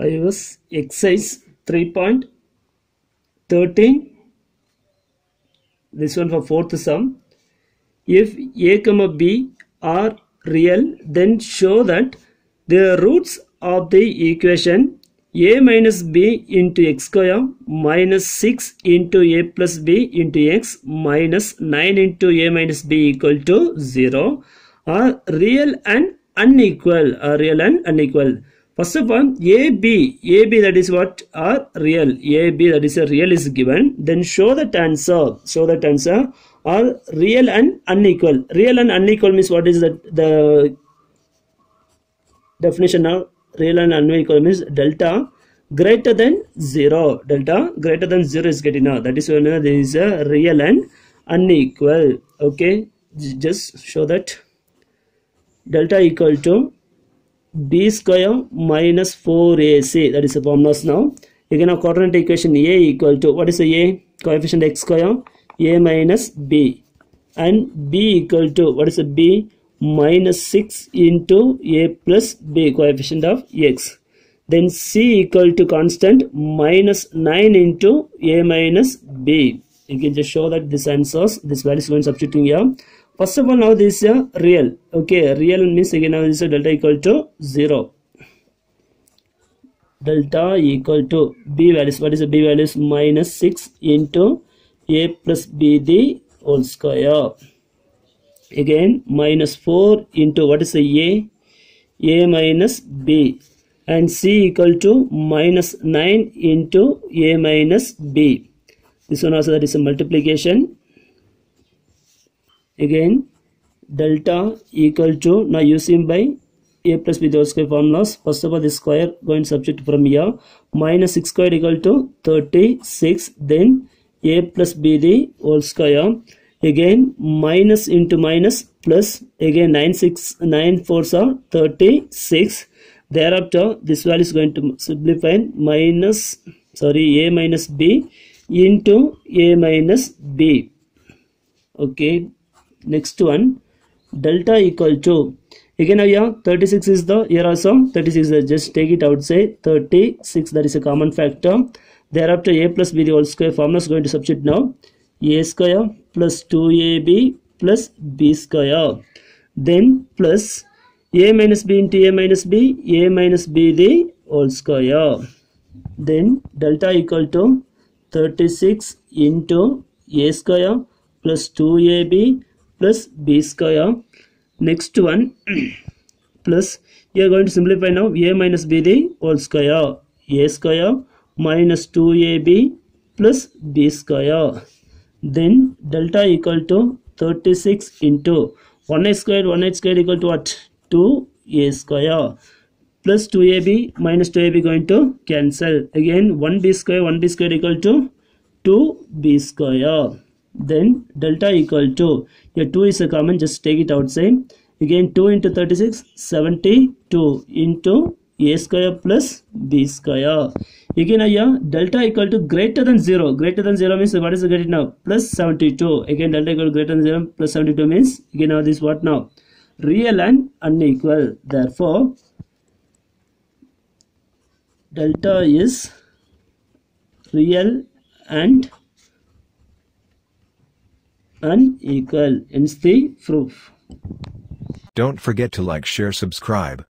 I was exercise 3.13 this one for fourth sum. If a comma b are real then show that the roots of the equation a minus b into x square minus 6 into a plus b into x minus 9 into a minus b equal to 0 are real and unequal are real and unequal first of all a b. A b that is what are real. A b that is a real is given. Then show that answer. Show that answer. Are real and unequal. Real and unequal means what is that the definition of real and unequal means delta greater than 0 delta greater than 0 is getting now that is when there is a real and unequal. Okay? Just show that. Delta equal to b square minus 4ac that is the formulas now. Again a coordinate equation a equal to what is the a? Coefficient x square a minus b. And b equal to what is the b? Minus 6 into a plus b coefficient of x. Then c equal to constant minus 9 into a minus b. You can just show that this answers this value is going substituting here first of all now this is a real okay real means again now this is delta equal to 0 delta equal to b values what is the b values minus 6 into a plus b the whole square again minus 4 into what is the a a minus b and c equal to minus 9 into a minus b this one also that is a multiplication again delta equal to now using by a plus b the square formulas first of all the square going subject from here minus 6 squared equal to 36 then a plus b the whole square again minus into minus plus again 9 6 9 4s are 36 thereafter this value is going to simplify minus sorry a minus b into a minus b okay next one delta equal to again now here 36 is the here also 36 is just take it outside 36 that is a common factor thereafter a plus b the whole square formula is going to substitute now a square plus 2ab plus b square then plus a minus b into a minus b a minus b the whole square then delta equal to 36 into a square plus 2ab plus b square next one plus you are going to simplify now a minus b the whole square a square minus 2ab plus b square then delta equal to 36 into 1 squared 1 squared equal to what 2a square plus 2ab minus 2ab going to cancel again 1b square 1b square equal to 2b square then delta equal to here 2 is a common just take it outside again 2 into 36 72 into a square plus b square. Again here delta equal to greater than 0 greater than 0 means what is greater now? Plus 72 again delta equal to greater than 0 plus 72 means again now this what now? Real and unequal. Therefore delta is real and unequal proof Don't forget to like share subscribe.